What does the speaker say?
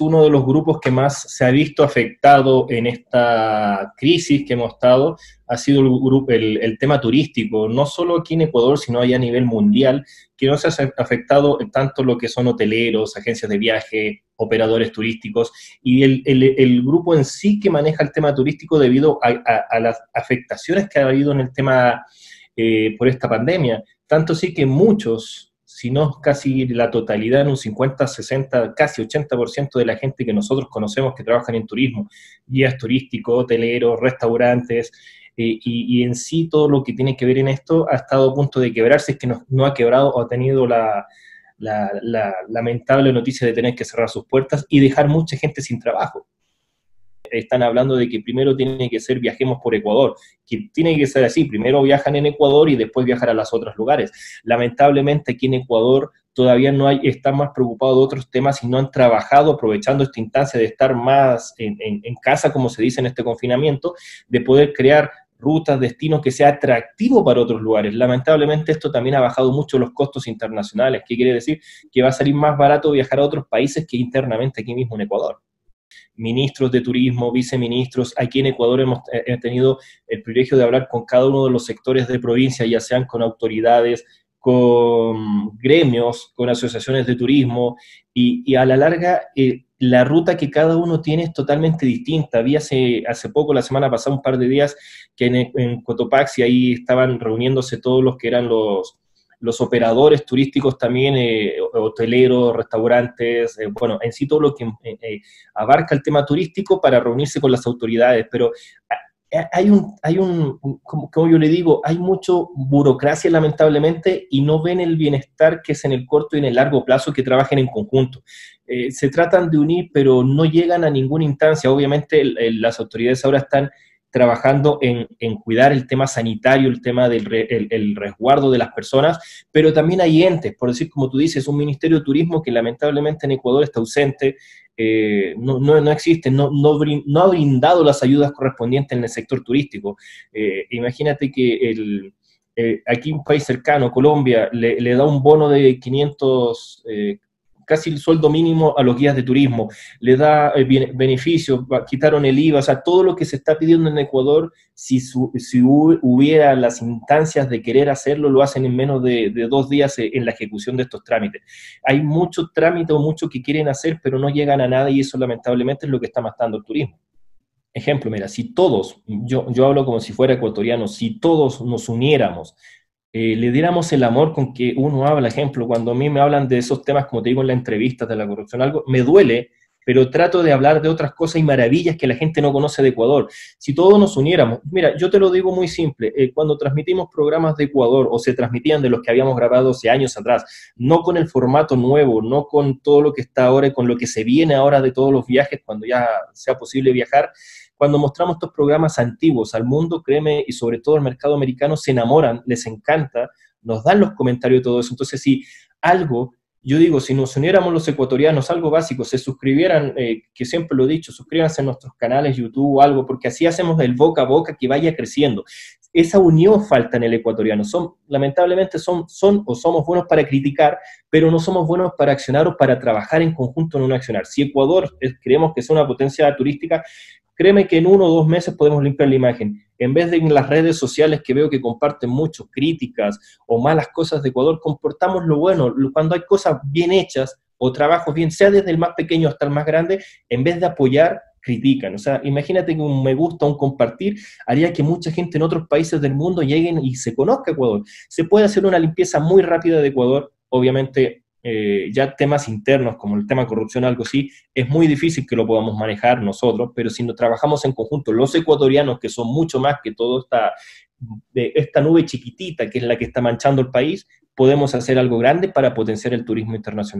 uno de los grupos que más se ha visto afectado en esta crisis que hemos estado, ha sido el, el, tema turístico, no solo aquí en Ecuador, sino allá a nivel mundial, que no se ha afectado tanto lo que son hoteleros, agencias de viaje, operadores turísticos, y el, el grupo en sí que maneja el tema turístico debido a, las afectaciones que ha habido en el tema eh, por esta pandemia. Tanto sí que muchos si no casi la totalidad, en un 50, 60, casi 80% de la gente que nosotros conocemos que trabajan en turismo, guías turísticos, hoteleros, restaurantes, eh, y, en sí todo lo que tiene que ver en esto ha estado a punto de quebrarse, es que no, ha quebrado o ha tenido la lamentable noticia de tener que cerrar sus puertas y dejar mucha gente sin trabajo están hablando de que primero tiene que ser viajemos por Ecuador, que tiene que ser así, primero viajan en Ecuador y después viajar a los otros lugares. Lamentablemente aquí en Ecuador todavía no hay, están más preocupados de otros temas y no han trabajado aprovechando esta instancia de estar más en, en casa, como se dice en este confinamiento, de poder crear rutas, destinos que sea atractivo para otros lugares. Lamentablemente esto también ha bajado mucho los costos internacionales, ¿Qué quiere decir que va a salir más barato viajar a otros países que internamente aquí mismo en Ecuador ministros de turismo, viceministros. Aquí en Ecuador hemos eh, tenido el privilegio de hablar con cada uno de los sectores de provincia, ya sean con autoridades, con gremios, con asociaciones de turismo, y, a la larga eh, la ruta que cada uno tiene es totalmente distinta. Vi hace, poco, la semana pasada, un par de días, que en, en Cotopaxi ahí estaban reuniéndose todos los que eran los, los operadores turísticos también, eh, hoteleros, restaurantes, eh, bueno, en sí todo lo que eh, abarca el tema turístico para reunirse con las autoridades, pero hay un, hay un como, yo le digo, hay mucho burocracia lamentablemente y no ven el bienestar que es en el corto y en el largo plazo que trabajen en conjunto. se tratan de unir, pero no llegan a ninguna instancia. Obviamente las autoridades ahora están trabajando en, cuidar el tema sanitario, el tema del el, resguardo de las personas, pero también hay entes, por decir, como tú dices, un Ministerio de Turismo que lamentablemente en Ecuador está ausente, eh, no, no, existe, no, no, ha brindado las ayudas correspondientes en el sector turístico. Eh, imagínate que el, eh, aquí un país cercano, Colombia, le, le, da un bono de 500 casi el sueldo mínimo a los guías de turismo, le da eh, beneficios, quitaron el IVA, o sea, todo lo que se está pidiendo en Ecuador, si, si hubiera las instancias de querer hacerlo, lo hacen en menos de, dos días eh, en la ejecución de estos trámites. Hay muchos trámites o muchos que quieren hacer, pero no llegan a nada y eso lamentablemente es lo que está matando el turismo. Ejemplo, mira, si todos, yo, yo hablo como si fuera ecuatoriano, si todos nos uniéramos eh, le diéramos el amor con que uno habla, ejemplo, cuando a mí me hablan de esos temas, como te digo en la entrevista de la corrupción, algo, me duele, pero trato de hablar de otras cosas y maravillas que la gente no conoce de Ecuador. Si todos nos uniéramos, mira, yo te lo digo muy simple, eh, cuando transmitimos programas de Ecuador o se transmitían de los que habíamos grabado hace años atrás, no con el formato nuevo, no con todo lo que está ahora y con lo que se viene ahora de todos los viajes, cuando ya sea posible viajar, cuando mostramos estos programas antiguos al mundo, créeme, y sobre todo al mercado americano, se enamoran, les encanta, nos dan los comentarios de todo eso. Entonces, si algo, yo digo, si nos uniéramos los ecuatorianos, algo básico, se suscribieran, eh, que siempre lo he dicho, suscríbanse a nuestros canales YouTube o algo, porque así hacemos el boca a boca que vaya creciendo. Esa unión falta en el ecuatoriano. Son, lamentablemente son, son o somos buenos para criticar, pero no somos buenos para accionar o para trabajar en conjunto en un accionar. Si Ecuador creemos que es una potencia turística, Créeme que en uno o dos meses podemos limpiar la imagen. En vez de en las redes sociales que veo que comparten mucho críticas o malas cosas de Ecuador, comportamos lo bueno. Cuando hay cosas bien hechas o trabajos bien, sea desde el más pequeño hasta el más grande, en vez de apoyar, critican. O sea, imagínate que un me gusta, un compartir, haría que mucha gente en otros países del mundo lleguen y se conozca Ecuador. Se puede hacer una limpieza muy rápida de Ecuador, obviamente eh, ya temas internos como el tema corrupción, algo así, es muy difícil que lo podamos manejar nosotros, pero si nos trabajamos en conjunto, los ecuatorianos, que son mucho más que toda esta, esta nube chiquitita que es la que está manchando el país, podemos hacer algo grande para potenciar el turismo internacional.